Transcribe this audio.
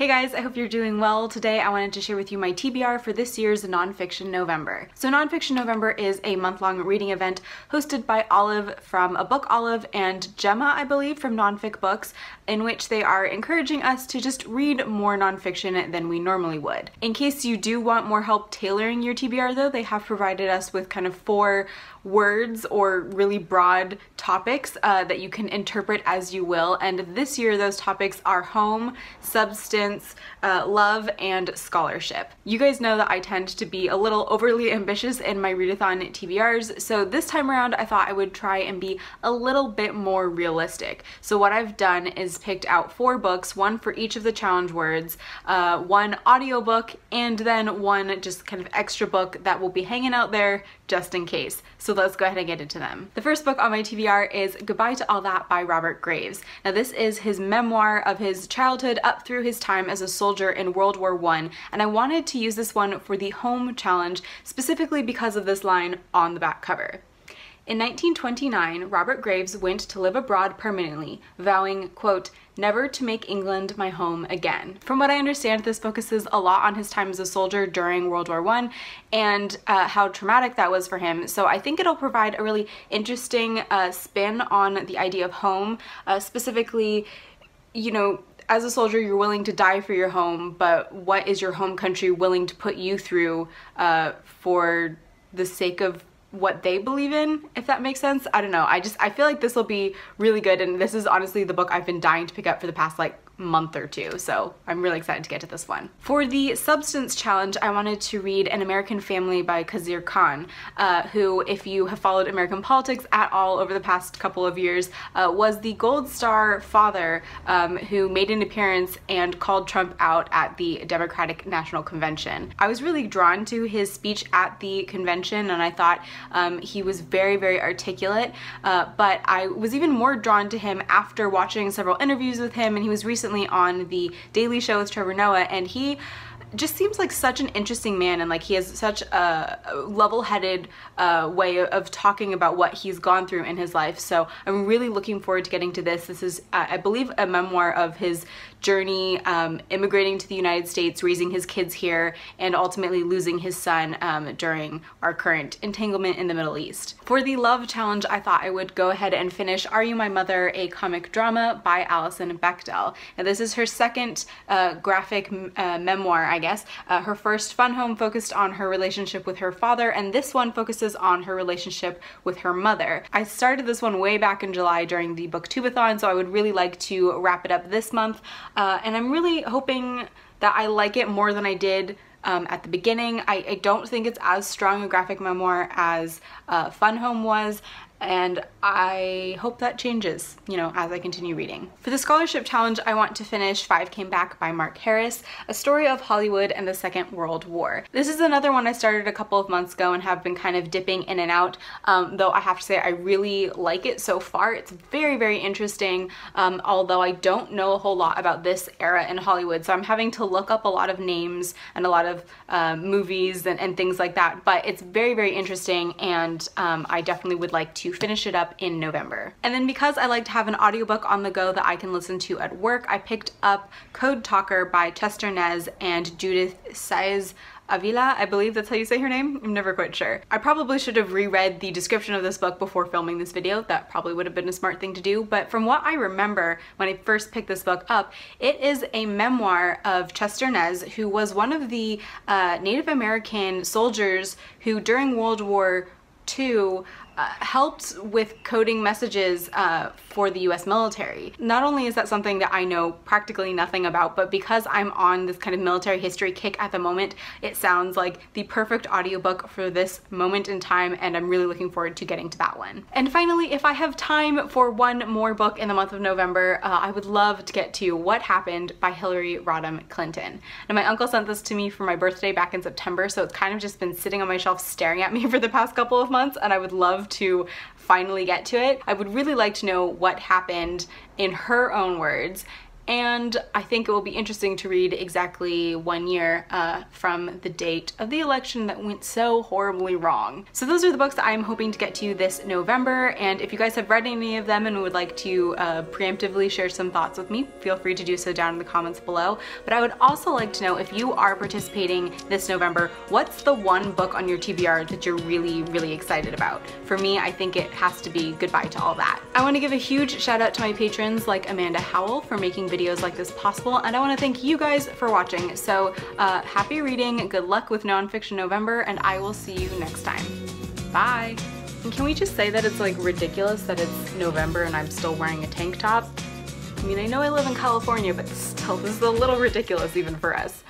Hey guys, I hope you're doing well. Today I wanted to share with you my TBR for this year's Nonfiction November. So Nonfiction November is a month-long reading event hosted by Olive from A Book Olive and Gemma, I believe, from Nonfic Books, in which they are encouraging us to just read more nonfiction than we normally would. In case you do want more help tailoring your TBR though, they have provided us with kind of four words or really broad topics uh, that you can interpret as you will. And this year, those topics are home, substance, uh, love, and scholarship. You guys know that I tend to be a little overly ambitious in my readathon TBRs, so this time around I thought I would try and be a little bit more realistic. So what I've done is picked out four books, one for each of the challenge words, uh, one audiobook, and then one just kind of extra book that will be hanging out there just in case. So let's go ahead and get into them. The first book on my TBR is Goodbye to All That by Robert Graves. Now this is his memoir of his childhood up through his time as a soldier in World War I, and I wanted to use this one for the home challenge specifically because of this line on the back cover. In 1929, Robert Graves went to live abroad permanently, vowing, quote, never to make England my home again. From what I understand, this focuses a lot on his time as a soldier during World War I and uh, how traumatic that was for him. So I think it'll provide a really interesting uh, spin on the idea of home, uh, specifically, you know, as a soldier, you're willing to die for your home, but what is your home country willing to put you through uh, for the sake of what they believe in, if that makes sense. I don't know. I just, I feel like this will be really good and this is honestly the book I've been dying to pick up for the past like month or two, so I'm really excited to get to this one. For the substance challenge, I wanted to read An American Family by Khizr Khan, uh, who, if you have followed American politics at all over the past couple of years, uh, was the Gold Star father um, who made an appearance and called Trump out at the Democratic National Convention. I was really drawn to his speech at the convention and I thought um, he was very, very articulate, uh, but I was even more drawn to him after watching several interviews with him and he was recently recently on the Daily Show with Trevor Noah and he just seems like such an interesting man and like he has such a level-headed uh, way of talking about what he's gone through in his life so I'm really looking forward to getting to this this is I believe a memoir of his journey um, immigrating to the United States, raising his kids here, and ultimately losing his son um, during our current entanglement in the Middle East. For the love challenge, I thought I would go ahead and finish Are You My Mother, a comic drama by Alison Bechdel. Now this is her second uh, graphic uh, memoir, I guess. Uh, her first Fun Home focused on her relationship with her father, and this one focuses on her relationship with her mother. I started this one way back in July during the booktubeathon, so I would really like to wrap it up this month. Uh, and I'm really hoping that I like it more than I did um, at the beginning. I, I, don't think it's as strong a graphic memoir as uh, Fun Home was and I hope that changes, you know, as I continue reading. For the scholarship challenge, I want to finish Five Came Back by Mark Harris, a story of Hollywood and the Second World War. This is another one I started a couple of months ago and have been kind of dipping in and out, um, though I have to say I really like it so far. It's very, very interesting, um, although I don't know a whole lot about this era in Hollywood, so I'm having to look up a lot of names and a lot of uh, movies and, and, things like that, but it's very, very interesting and um, I definitely would like to finish it up in November. And then because I like to have an audiobook on the go that I can listen to at work, I picked up Code Talker by Chester Nez and Judith Saez Avila, I believe that's how you say her name. I'm never quite sure. I probably should have reread the description of this book before filming this video. That probably would have been a smart thing to do. But from what I remember when I first picked this book up, it is a memoir of Chester Nez, who was one of the uh, Native American soldiers who during World War II uh, helped with coding messages uh, for the US military. Not only is that something that I know practically nothing about, but because I'm on this kind of military history kick at the moment, it sounds like the perfect audiobook for this moment in time and I'm really looking forward to getting to that one. And finally, if I have time for one more book in the month of November, uh, I would love to get to What Happened by Hillary Rodham Clinton. Now my uncle sent this to me for my birthday back in September, so it's kind of just been sitting on my shelf staring at me for the past couple of months and I would love to finally get to it. I would really like to know what happened in her own words and I think it will be interesting to read exactly one year uh, from the date of the election that went so horribly wrong. So those are the books that I'm hoping to get to you this November, and if you guys have read any of them and would like to uh, preemptively share some thoughts with me, feel free to do so down in the comments below. But I would also like to know if you are participating this November, what's the one book on your TBR that you're really, really excited about? For me, I think it has to be Goodbye to All That. I want to give a huge shout out to my patrons like Amanda Howell for making videos like this possible, and I want to thank you guys for watching. So uh, happy reading, good luck with Nonfiction November, and I will see you next time. Bye! And can we just say that it's like ridiculous that it's November and I'm still wearing a tank top? I mean, I know I live in California, but still, this is a little ridiculous even for us.